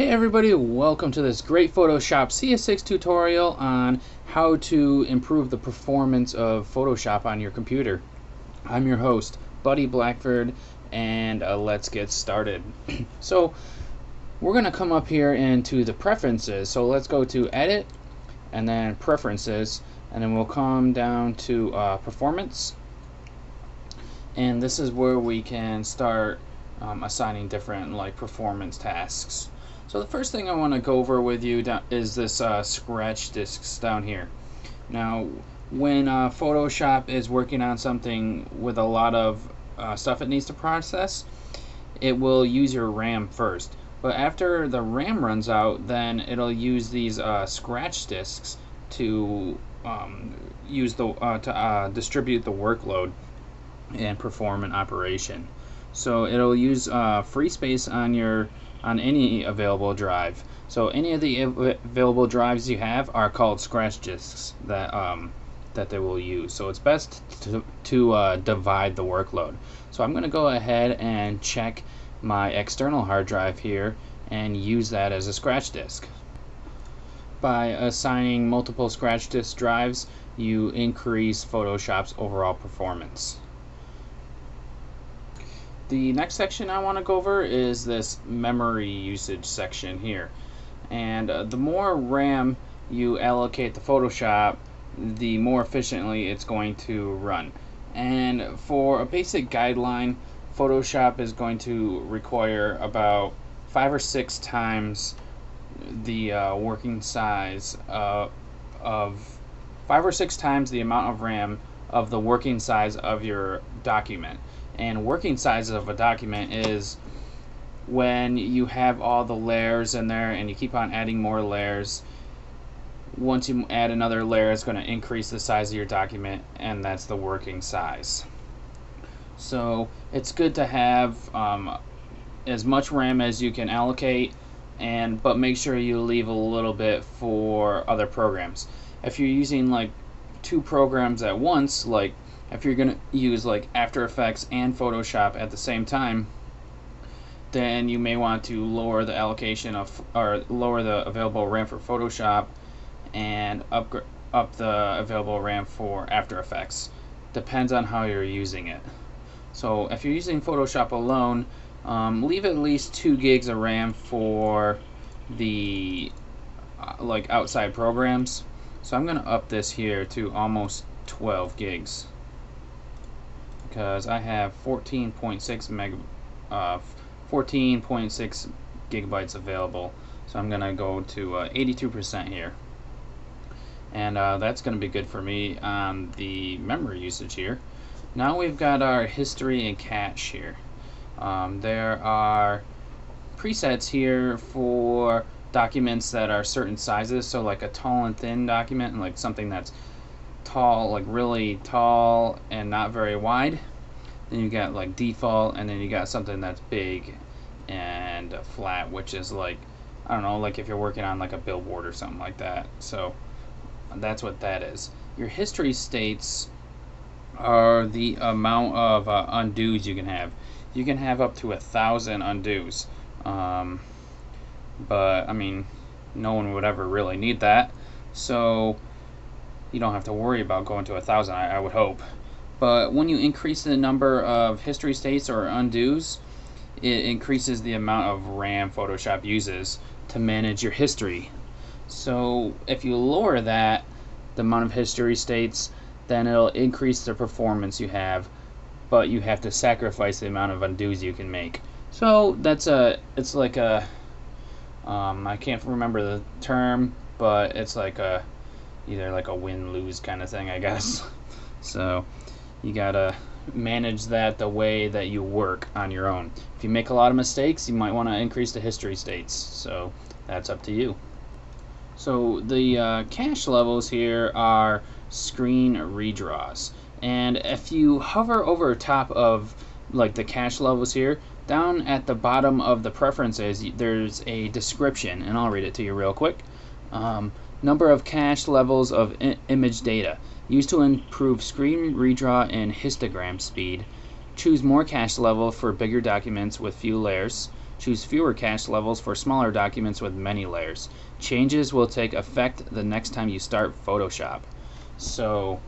Hey everybody, welcome to this great Photoshop CS6 tutorial on how to improve the performance of Photoshop on your computer. I'm your host, Buddy Blackford, and uh, let's get started. so, we're going to come up here into the preferences. So let's go to Edit, and then Preferences, and then we'll come down to uh, Performance. And this is where we can start um, assigning different like performance tasks. So the first thing I want to go over with you is this uh, scratch discs down here. Now, when uh, Photoshop is working on something with a lot of uh, stuff it needs to process, it will use your RAM first. But after the RAM runs out, then it'll use these uh, scratch disks to um, use the uh, to uh, distribute the workload and perform an operation. So it'll use free space on your on any available drive. So any of the available drives you have are called scratch disks that um, that they will use. So it's best to, to uh, divide the workload. So I'm going to go ahead and check my external hard drive here and use that as a scratch disk. By assigning multiple scratch disk drives, you increase Photoshop's overall performance. The next section I want to go over is this memory usage section here. And uh, the more RAM you allocate to Photoshop, the more efficiently it's going to run. And for a basic guideline, Photoshop is going to require about five or six times the uh, working size uh, of five or six times the amount of RAM of the working size of your document and working size of a document is when you have all the layers in there and you keep on adding more layers once you add another layer it's going to increase the size of your document and that's the working size. So it's good to have um, as much RAM as you can allocate and but make sure you leave a little bit for other programs. If you're using like two programs at once like if you're going to use like After Effects and Photoshop at the same time, then you may want to lower the allocation of or lower the available RAM for Photoshop and up up the available RAM for After Effects. Depends on how you're using it. So if you're using Photoshop alone, um, leave at least two gigs of RAM for the uh, like outside programs. So I'm gonna up this here to almost 12 gigs because I have 14.6 meg, uh, 14.6 gigabytes available. So I'm gonna go to 82% uh, here, and uh, that's gonna be good for me on the memory usage here. Now we've got our history and cache here. Um, there are presets here for documents that are certain sizes, so like a tall and thin document, and like something that's tall, like really tall and not very wide. Then you got like default, and then you got something that's big and flat, which is like, I don't know, like if you're working on like a billboard or something like that. So that's what that is. Your history states are the amount of uh, undos you can have. You can have up to a thousand undos. Um, but I mean, no one would ever really need that. So you don't have to worry about going to a thousand, I, I would hope. But when you increase the number of history states or undos, it increases the amount of RAM Photoshop uses to manage your history. So if you lower that, the amount of history states, then it'll increase the performance you have, but you have to sacrifice the amount of undos you can make. So that's a, it's like a, um, I can't remember the term, but it's like a either like a win lose kind of thing, I guess. so you gotta manage that the way that you work on your own. If you make a lot of mistakes, you might want to increase the history states. So that's up to you. So the uh, cache levels here are screen redraws. And if you hover over top of like the cache levels here, down at the bottom of the preferences, there's a description, and I'll read it to you real quick. Um, number of cache levels of image data, used to improve screen redraw and histogram speed. Choose more cache level for bigger documents with few layers. Choose fewer cache levels for smaller documents with many layers. Changes will take effect the next time you start Photoshop. So,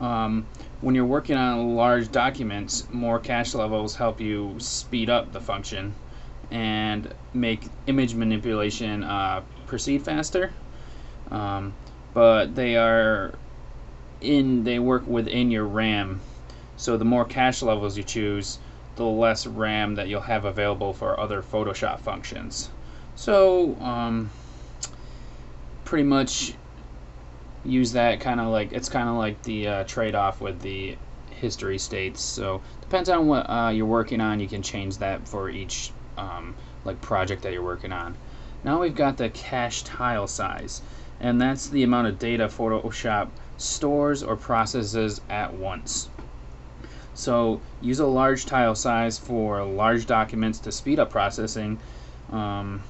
um, when you're working on large documents, more cache levels help you speed up the function and make image manipulation uh, proceed faster. Um, but they are in they work within your RAM. So the more cache levels you choose, the less RAM that you'll have available for other Photoshop functions. So um, pretty much use that kind of like it's kind of like the uh, trade-off with the history states. So depends on what uh, you're working on. You can change that for each um, like project that you're working on. Now we've got the cache tile size, and that's the amount of data Photoshop stores or processes at once. So use a large tile size for large documents to speed up processing. Um,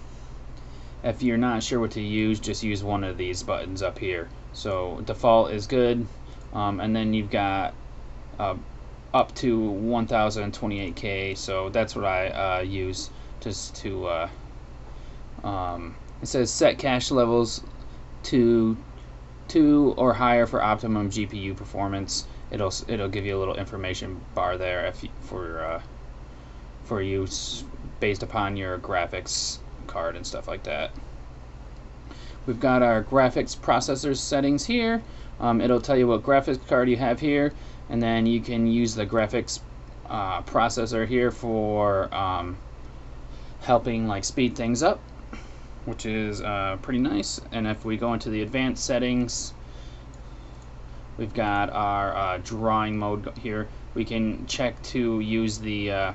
if you're not sure what to use, just use one of these buttons up here. So default is good, um, and then you've got uh, up to 1028k. So that's what I uh, use just to. Uh, um, it says set cache levels to two or higher for optimum GPU performance. It'll it'll give you a little information bar there if you, for uh, for use based upon your graphics card and stuff like that. We've got our graphics processor settings here. Um, it'll tell you what graphics card you have here, and then you can use the graphics uh, processor here for um, helping like speed things up which is uh, pretty nice. And if we go into the advanced settings, we've got our uh, drawing mode here. We can check to use the uh,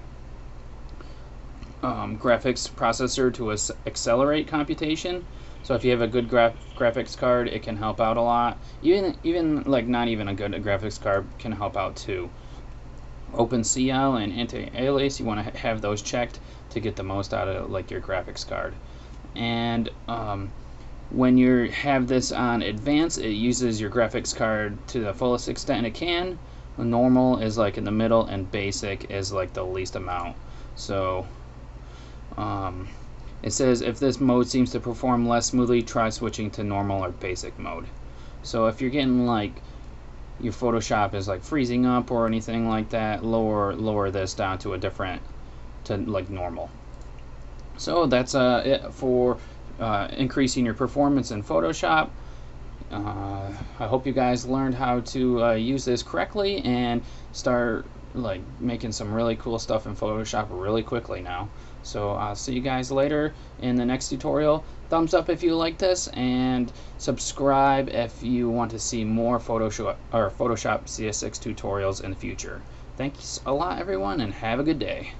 um, graphics processor to accelerate computation. So if you have a good gra graphics card, it can help out a lot. Even even like not even a good graphics card can help out too. OpenCL and anti-alias, you want to have those checked to get the most out of like your graphics card and um, when you have this on advanced it uses your graphics card to the fullest extent it can. Normal is like in the middle and basic is like the least amount. So um, it says if this mode seems to perform less smoothly try switching to normal or basic mode. So if you're getting like your Photoshop is like freezing up or anything like that lower lower this down to a different to like normal so that's uh, it for uh, increasing your performance in Photoshop. Uh, I hope you guys learned how to uh, use this correctly and start like making some really cool stuff in Photoshop really quickly now. So I'll see you guys later in the next tutorial. Thumbs up if you like this and subscribe if you want to see more Photoshop or Photoshop CS6 tutorials in the future. Thanks a lot everyone and have a good day.